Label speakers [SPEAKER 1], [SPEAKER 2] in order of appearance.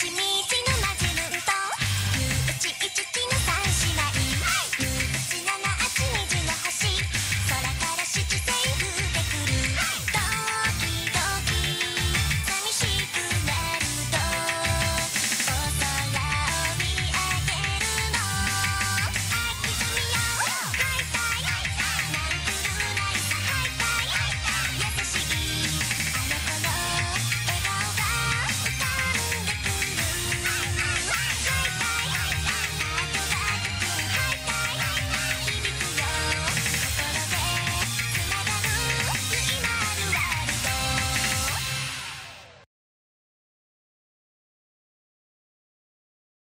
[SPEAKER 1] to me.